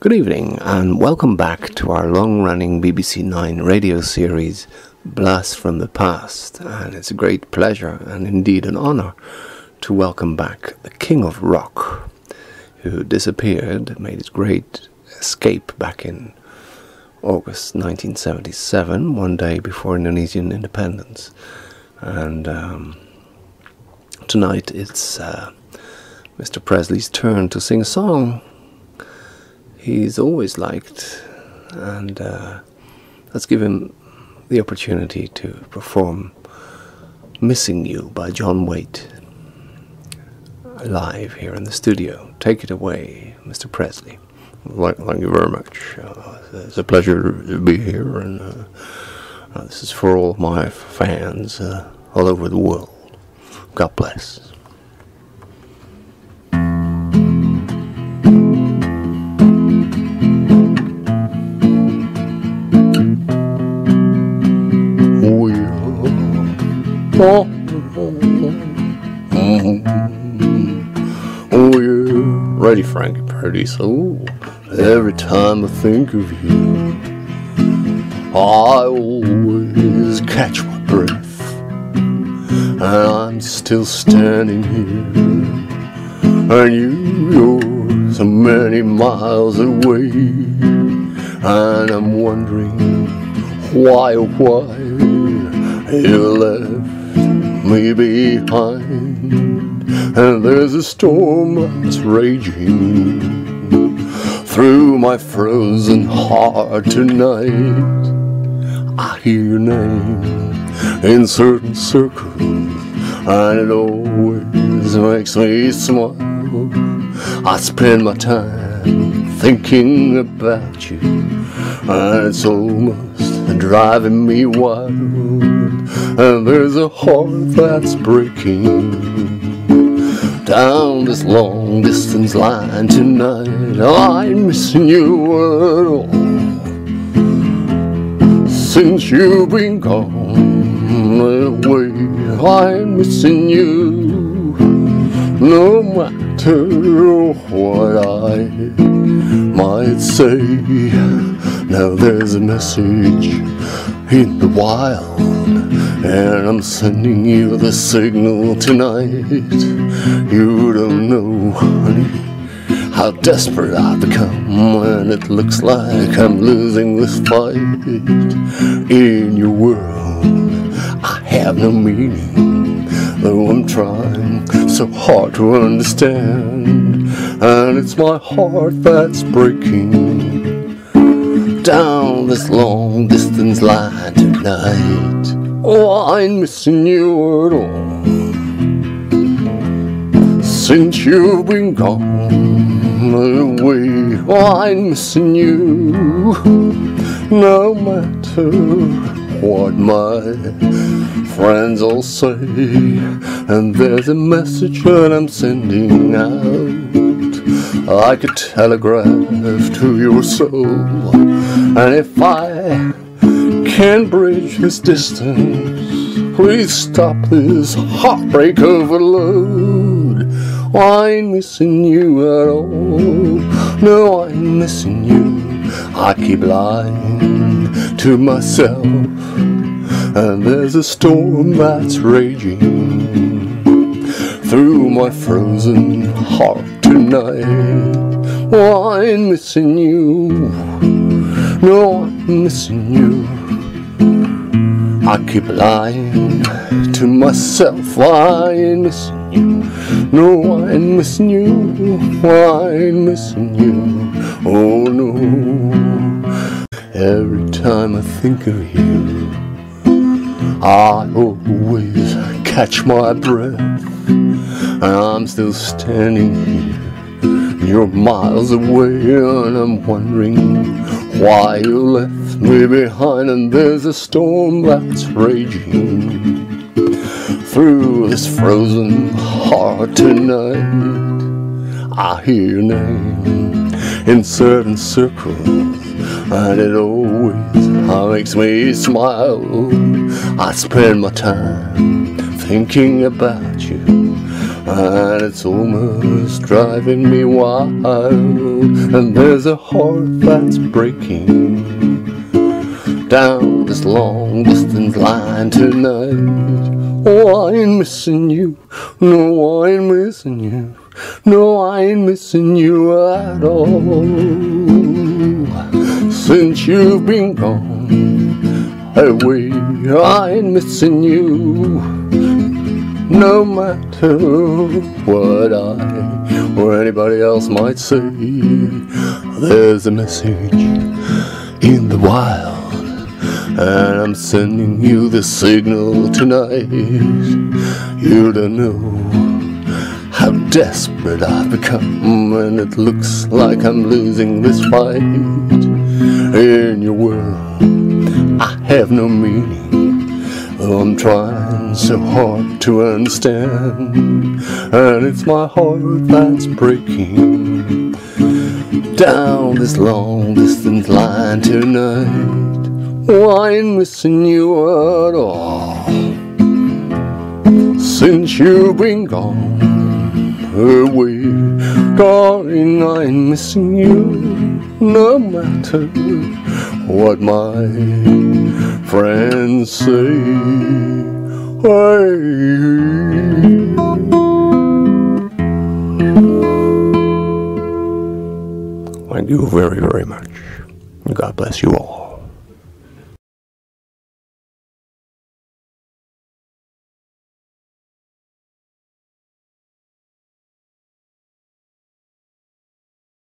Good evening, and welcome back to our long running BBC Nine radio series, Blast from the Past. And it's a great pleasure and indeed an honour to welcome back the King of Rock, who disappeared, made his great escape back in August 1977, one day before Indonesian independence. And um, tonight it's uh, Mr. Presley's turn to sing a song he's always liked, and uh, let's give him the opportunity to perform Missing You by John Waite live here in the studio. Take it away, Mr. Presley. Thank you very much. Uh, it's a pleasure to be here, and uh, uh, this is for all my fans uh, all over the world. God bless. Oh, oh yeah. Ready, Frankie Purdy. So every time I think of you, I always catch my breath. And I'm still standing here. And you, you're so many miles away. And I'm wondering why, why you left me behind, and there's a storm that's raging through my frozen heart tonight. I hear your name in certain circles, and it always makes me smile. I spend my time thinking about you, and it's almost driving me wild and there's a heart that's breaking down this long distance line tonight. Oh, I'm missing you at all since you've been gone away. I'm missing you no matter what I might say. Now there's a message in the wild and I'm sending you the signal tonight. You don't know, honey, how desperate I've become when it looks like I'm losing this fight. In your world, I have no meaning, though I'm trying so hard to understand. And it's my heart that's breaking down this long distance line tonight. Oh, I'm missing you at all. Since you've been gone away, oh, I'm missing you. No matter what my friends all say, and there's a message that I'm sending out like a telegraph to your soul. And if I can bridge this distance. Please stop this heartbreak overload. I'm missing you at all. No, I'm missing you. I keep lying to myself, and there's a storm that's raging through my frozen heart tonight. Oh, I'm missing you. No, I'm missing you. I keep lying to myself. I ain't missing you. No, I ain't missing you. I ain't missing you. Oh no. Every time I think of you, I always catch my breath. And I'm still standing here. You're miles away, and I'm wondering why you left me behind, and there's a storm that's raging through this frozen heart tonight. I hear your name in certain circles, and it always uh, makes me smile. I spend my time thinking about you, and it's almost driving me wild. And there's a heart that's breaking down this long distance line tonight. Oh, I ain't missing you. No, I ain't missing you. No, I ain't missing you at all. Since you've been gone away, I ain't missing you. No matter what I or anybody else might say, there's a message in the wild. And I'm sending you the signal tonight. You don't know how desperate I've become, and it looks like I'm losing this fight. In your world, I have no meaning. Though I'm trying so hard to understand, and it's my heart that's breaking down this long distance line tonight. I ain't missing you at all since you've been gone away. Darling, I ain't missing you no matter what my friends say. Thank you very, very much. God bless you all.